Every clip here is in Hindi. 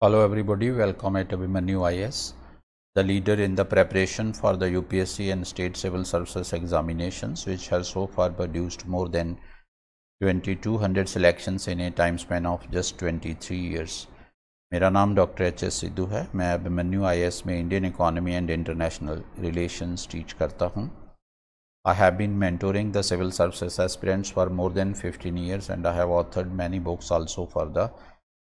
Hello everybody, welcome at Abhimanyu IS, the leader in the preparation for the UPSC and state civil services examinations which has so far produced more than 2200 selections in a time span of just 23 years. मेरा नाम डॉक्टर एच एस सिद्धू है मैं अभिमन्यु आई में Indian economy and international relations teach करता हूँ I have been mentoring the civil services aspirants for more than 15 years and I have authored many books also for the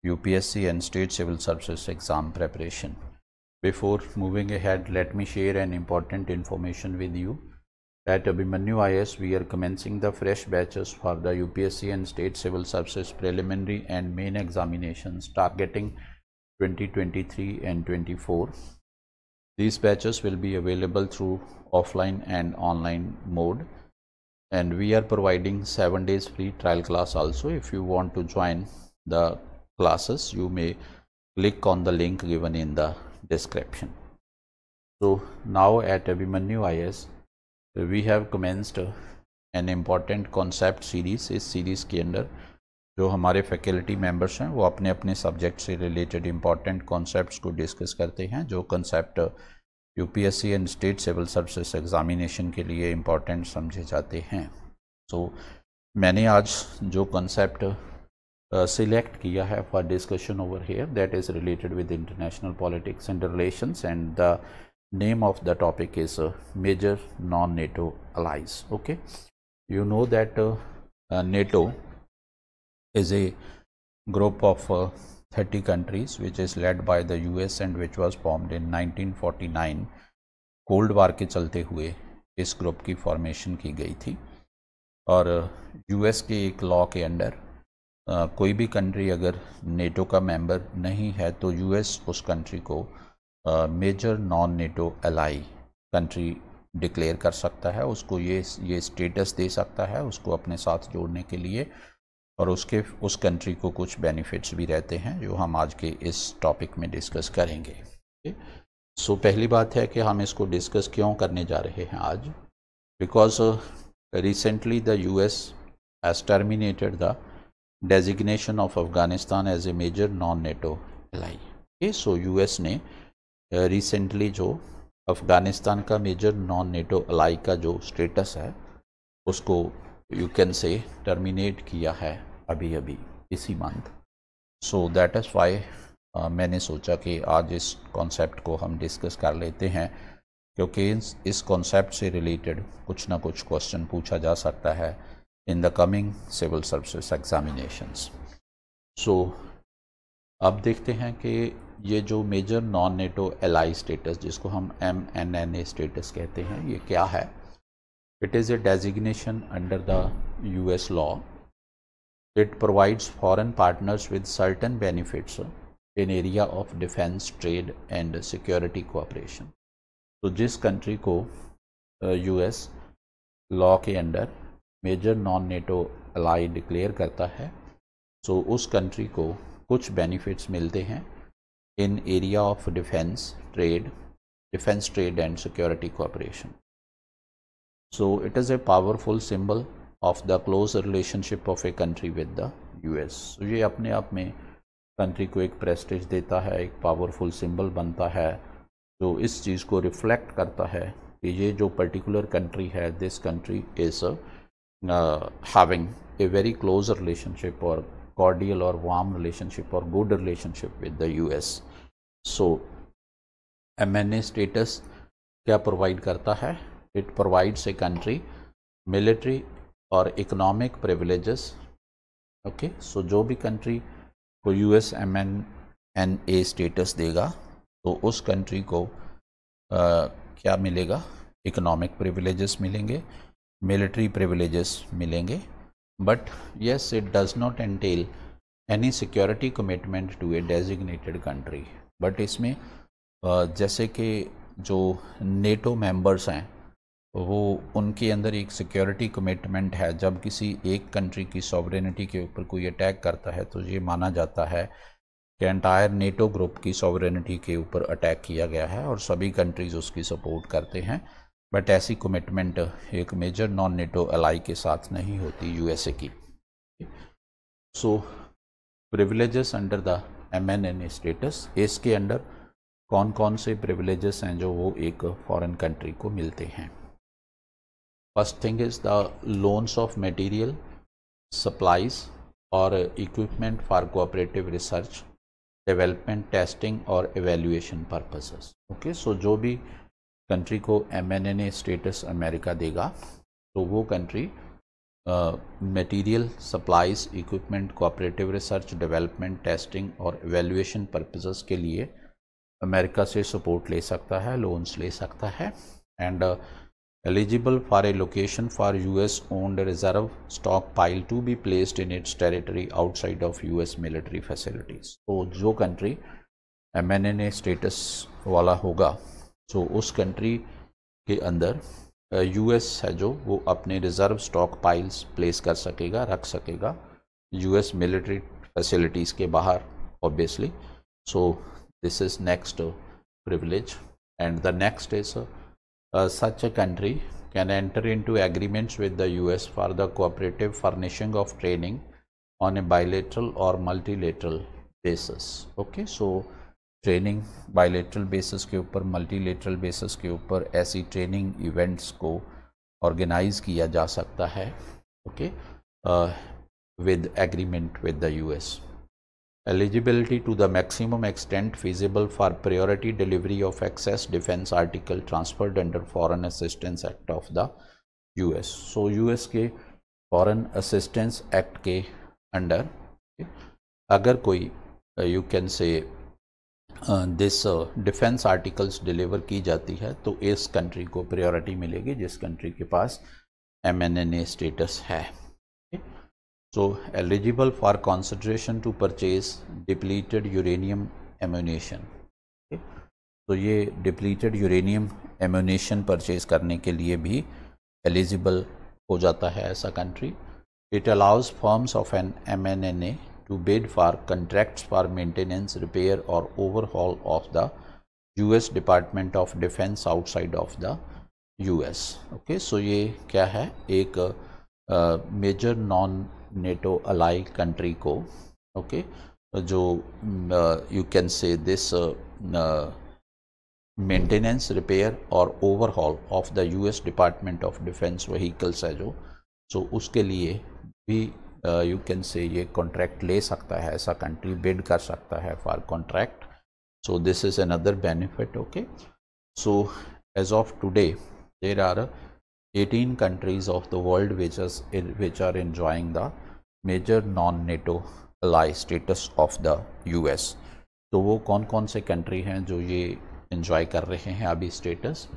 UPSC and state civil services exam preparation. Before moving ahead, let me share an important information with you. At Abhimanyu IS, we are commencing the fresh batches for the UPSC and state civil services preliminary and main examinations targeting 2023 and 24. These batches will be available through offline and online mode and we are providing 7 days free trial class also if you want to join the classes you may click on the link given in the description. So now at Abhimanyu IS we have commenced an important concept series. इस सीरीज़ के अंदर जो हमारे फैकल्टी मेंबर्स हैं वो अपने अपने सब्जेक्ट से रिलेटेड इंपॉर्टेंट कॉन्सेप्ट्स को डिस्कस करते हैं जो concept UPSC and state civil services examination के लिए इंपॉर्टेंट समझे जाते हैं। सो so, मैंने आज जो कॉन्सेप्ट सिलेक्ट किया है for discussion over here that is related with international politics and relations and the name of the topic is uh, major non-NATO allies okay you know that uh, uh, NATO is a group of 30 countries which is led by the US and which was formed in 1949 cold war के चलते हुए इस ग्रुप की फॉर्मेशन की गई थी और यूएस के एक लॉ के अंडर कोई भी कंट्री अगर नेटो का मेंबर नहीं है तो यूएस उस कंट्री को major non NATO ally country declare कर सकता है उसको ये ये स्टेटस दे सकता है उसको अपने साथ जोड़ने के लिए और उसके उस कंट्री को कुछ बेनिफिट्स भी रहते हैं जो हम आज के इस टॉपिक में डिस्कस करेंगे। सो so, पहली बात है कि हम इसको डिस्कस क्यों करने जा रहे हैं आज? Because recently the U S has terminated the designation of Afghanistan as a major non NATO ally so U S ने रिसेंटली जो अफ़गानिस्तान का मेजर नॉन नेटो अलाई का जो स्टेटस है, उसको यू कैन से टर्मिनेट किया है अभी अभी इसी month so that is why मैंने सोचा कि आज इस कॉन्सेप्ट को हम डिस्कस कर लेते हैं, क्योंकि इस कॉन्सेप्ट से रिलेटेड कुछ ना कुछ क्वेश्चन पूछा जा सकता है। In the coming civil services examinations so अब देखते हैं कि ये जो major non NATO ally status जिसको हम M N N A status कहते हैं, ये क्या है? It is a designation under the U S law it provides foreign partners with certain benefits in area of defence trade and security cooperation तो जिस कंट्री को यू एस लॉ के under major non NATO ally declare करता है। सो so, उस कंट्री को कुछ बेनिफिट्स मिलते हैं। In area of defence trade defence trade and security cooperation so it is a powerful symbol of the close relationship of a country with the U S ये अपने आप में कंट्री को एक प्रेस्टेज देता है एक पावरफुल सिंबल बनता है जो इस चीज़ को रिफ्लेक्ट करता है कि ये जो पर्टिकुलर कंट्री है this country is a having a very close relationship और cordial or warm relationship or good relationship with the US. So MNA status क्या प्रोवाइड करता है? It provides a country military और इकोनॉमिक प्रिविलेजेस ओके सो जो भी कंट्री को U S M N N A status देगा तो उस कंट्री को आ, क्या मिलेगा? इकोनॉमिक प्रिविलेजेस मिलेंगे। मिलिट्री प्रिविलेजेस मिलेंगे, but yes, it does not entail any security commitment to a designated country. But इसमें जैसे कि जो नेटो मेंबर्स हैं, वो उनके अंदर एक सिक्योरिटी कमिटमेंट है। जब किसी एक कंट्री की सॉवरेनिटी के ऊपर कोई अटैक करता है तो ये माना जाता है कि एंटायर नेटो ग्रुप की सॉवरेनिटी के ऊपर अटैक किया गया है और सभी कंट्रीज़ उसकी सपोर्ट करते हैं। बट ऐसी कमिटमेंट एक मेजर नॉन नेटो अलाई के साथ नहीं होती यूएसए की। So privileges under the M N N status इसके अंडर कौन कौन से प्रिविलेजेस हैं जो वो एक फॉरेन कंट्री को मिलते हैं? First thing is the loans of material supplies और equipment for cooperative research development testing और एवेल्यूएशन पर्पसेस ओके सो जो भी कंट्री को ए स्टेटस अमेरिका देगा तो वो country material supplies equipment cooperative research development testing और एवेल्यूएशन पर्पसेस के लिए अमेरिका से सपोर्ट ले सकता है लोन्स ले सकता है। And eligible for a location for US owned reserve stockpile to be placed in its territory outside of US military facilities तो जो country M N N A status वाला होगा सो उस कंट्री के अंदर यू एस है जो, वो अपने रिज़र्व स्टॉक पाइल्स प्लेस कर सकेगा, रख सकेगा। यू एस मिलिट्री फैसिलिटीज़ के बाहर obviously so this is next privilege and the next is such a country can enter into agreements with the U S for the cooperative furnishing of training on a bilateral और multilateral basis okay so training bilateral basis के ऊपर, मल्टीलेटरल बेसिस के ऊपर ऐसी ट्रेनिंग इवेंट्स को ऑर्गेनाइज किया जा सकता है, okay? With agreement with the US eligibility to the maximum extent feasible for priority delivery of excess defence article transferred under foreign assistance act of the US so US के फॉरेन असिस्टेंस एक्ट के अंडर अगर कोई you can say this defence articles deliver की जाती है तो इस कंट्री को प्रायोरिटी मिलेगी, जिस कंट्री के पास M N N A status है। So eligible for concentration to purchase depleted uranium ammunition तो ये डिप्लीटेड यूरेनियम एम्यूनेशन परचेज करने के लिए भी एलिजिबल हो जाता है ऐसा country it allows forms of N M N N A to bid for contracts for maintenance, repair or overhaul of the US Department of Defense outside of the US. Okay, so ये क्या है एक major non NATO ally country को ओके okay, जो you can say this maintenance repair और overhaul of the US department of defence vehicles है जो सो so उसके लिए भी यू कैन से ये कॉन्ट्रैक्ट ले सकता है ऐसा कंट्री बिड कर सकता है for contract so this is another benefit okay so as of today there are 18 countries of the world which, is, which are enjoying the major non-NATO ally status of the US. तो वो कौन कौन से कंट्री हैं जो ये इन्जॉय कर रहे हैं अभी स्टेटस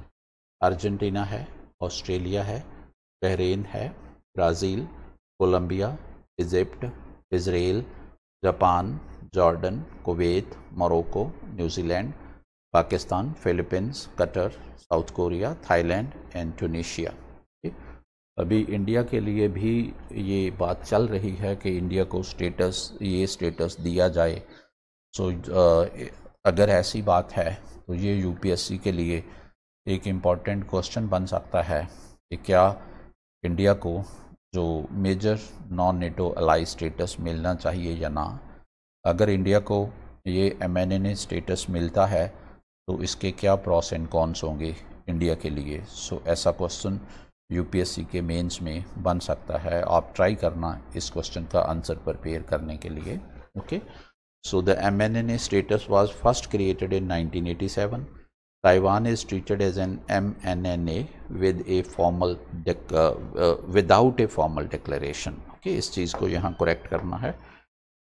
अर्जेंटीना है ऑस्ट्रेलिया है बहरेन है Brazil Colombia Egypt Israel Japan Jordan Kuwait Morocco New Zealand Pakistan Philippines Qatar South Korea Thailand and Tunisia अभी इंडिया के लिए भी ये बात चल रही है कि इंडिया को स्टेटस ये स्टेटस दिया जाए। सो so, अगर ऐसी बात है तो ये यूपीएससी के लिए एक इंपॉर्टेंट क्वेश्चन बन सकता है कि क्या इंडिया को जो major non NATO ally status मिलना चाहिए या ना अगर इंडिया को ये एम एन स्टेटस मिलता है तो इसके क्या प्रॉस एंड कॉन्स होंगे इंडिया के लिए? सो so, ऐसा क्वेश्चन यूपीएससी के मेंस में बन सकता है। आप ट्राई करना इस क्वेश्चन का आंसर प्रिपेयर करने के लिए okay so the M N status was first created in 1987 Taiwan is treated as an MNNA with a formal uh, uh, without a formal declaration. Okay, इस चीज़ को यहाँ correct करना है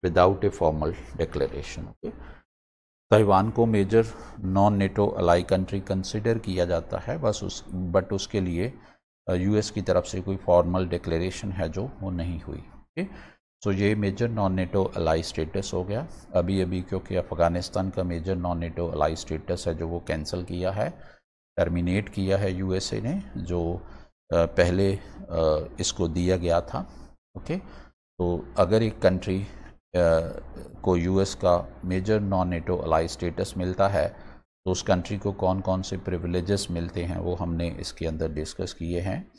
without a formal declaration. Okay. Taiwan को non NATO ally country consider किया जाता है बस उस बट उसके लिए यूएस uh, की तरफ़ से कोई फॉर्मल डिक्लेरेशन है जो वो नहीं हुई ओके सो ये major non NATO ally status हो गया। अभी अभी क्योंकि अफ़गानिस्तान का major non NATO ally status है जो वो कैंसिल किया है टर्मिनेट किया है यूएसए ने, जो पहले इसको दिया गया था। ओके तो अगर एक कंट्री को यूएस का major non NATO ally status मिलता है तो उस कंट्री को कौन कौन से प्रिविलेजेस मिलते हैं, वो हमने इसके अंदर डिस्कस किए हैं।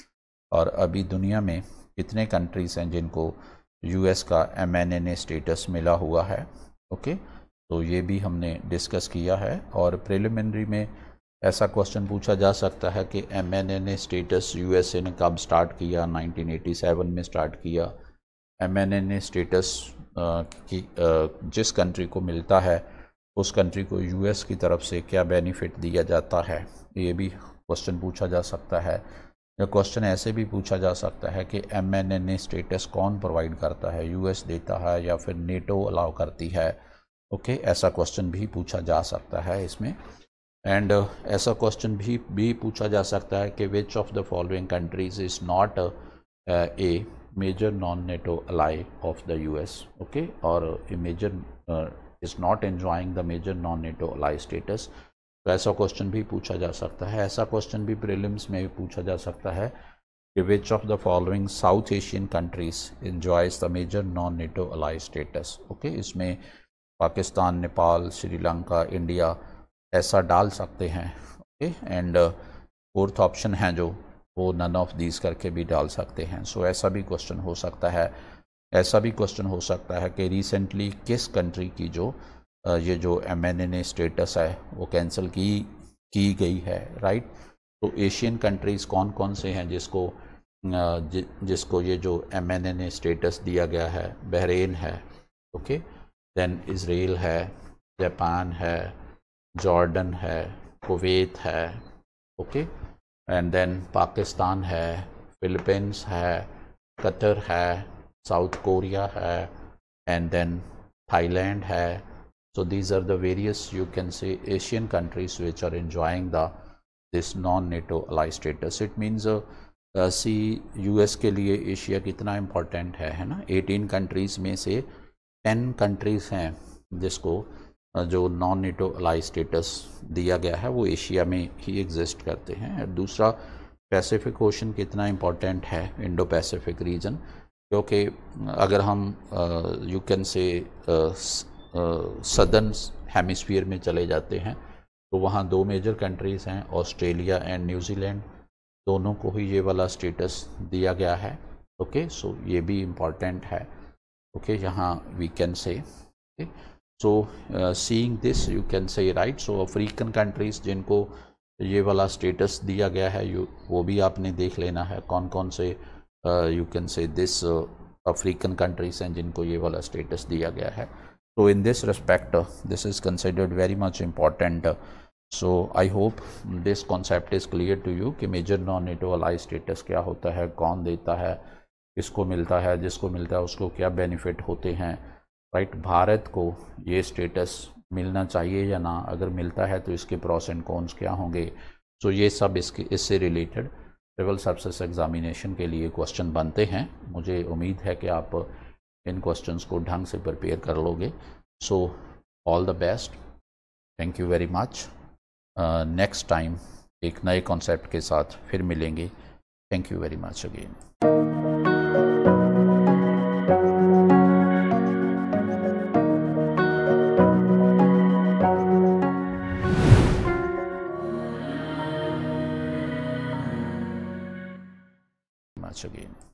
और अभी दुनिया में कितने कंट्रीज़ हैं जिनको यूएस का एम स्टेटस मिला हुआ है ओके तो ये भी हमने डिस्कस किया है और प्रिलिमिनरी में ऐसा क्वेश्चन पूछा जा सकता है कि एमएनए ने स्टेटस यूएसए ने कब स्टार्ट किया 1987 में स्टार्ट किया? एम ने स्टेटस की जिस कंट्री को मिलता है, उस कंट्री को यूएस की तरफ़ से क्या बेनिफिट दिया जाता है? ये भी क्वेश्चन पूछा जा सकता है। या क्वेश्चन ऐसे भी पूछा जा सकता है कि M N N A status कौन प्रोवाइड करता है? यूएस देता है या फिर नेटो अलाउ करती है? ओके okay, ऐसा क्वेश्चन भी पूछा जा सकता है इसमें। एंड uh, ऐसा क्वेश्चन भी भी पूछा जा सकता है कि which of the following countries is not a major non NATO ally of the US okay और major is not enjoying the major non NATO ally status तो ऐसा क्वेश्चन भी पूछा जा सकता है। ऐसा क्वेश्चन भी प्रीलिम्स में भी पूछा जा सकता है कि which of the following South Asian countries enjoys the major non NATO ally status okay इसमें पाकिस्तान नेपाल श्रीलंका इंडिया ऐसा डाल सकते हैं। ओके एंड फोर्थ ऑप्शन है जो वो नन ऑफ़ दीज करके भी डाल सकते हैं। सो so, ऐसा भी क्वेश्चन हो सकता है। ऐसा भी क्वेश्चन हो सकता है कि रिसेंटली किस कंट्री की जो ये जो एम एन ए स्टेटस है वो कैंसिल की की गई है राइट तो एशियन कंट्रीज़ कौन कौन से हैं जिसको जि, जिसको ये जो एम एन ए स्टेटस दिया गया है बहरेन है ओके देन इसराइल है जापान है जॉर्डन है कुवैत है ओके एंड देन पाकिस्तान है फिलीपींस है कतर है साउथ कोरिया है एंड देन थाईलैंड है so these are the various you can say asian countries which are enjoying the this non nato ally status. It means uh, see US के लिए एशिया कितना इम्पोर्टेंट है है ना? 18 कंट्रीज़ में से 10 कंट्रीज़ हैं जिसको जो नॉन नेटो अलाई स्टेटस दिया गया है वो एशिया में ही एग्जिस्ट करते हैं। दूसरा पैसिफिक ओशन कितना इम्पोर्टेंट है इंडो पैसिफिक रीजन क्योंकि अगर हम you can say southern hemisphere में चले जाते हैं। तो वहाँ दो मेजर कंट्रीज़ हैं ऑस्ट्रेलिया एंड न्यूजीलैंड दोनों को ही ये वाला स्टेटस दिया गया है। ओके सो ये भी इंपॉर्टेंट है। ओके यहाँ we can say so seeing this you can say right so African countries जिनको ये वाला स्टेटस दिया गया है, यू, वो भी आपने देख लेना है। कौन कौन से you can say this African countries हैं जिनको ये वाला स्टेटस दिया गया है। So in this respect uh, this is considered very much important. Uh, so i hope this concept is clear to you कि major non NATO ally status क्या होता है कौन देता है किसको मिलता है जिसको मिलता है उसको क्या बेनिफिट होते हैं राइट भारत को ये स्टेटस मिलना चाहिए या ना? अगर मिलता है तो इसके प्रॉस एंड कॉन्स क्या होंगे? सो so ये सब इसके इससे रिलेटेड सिविल सर्विसेज़ एग्जामिनेशन के लिए क्वेश्चन बनते हैं। मुझे उम्मीद है कि आप इन क्वेश्चंस को ढंग से प्रिपेयर कर लोगे। So, all the best. Thank you very much. Next time एक नए कॉन्सेप्ट के साथ फिर मिलेंगे। Thank you very much again. Again.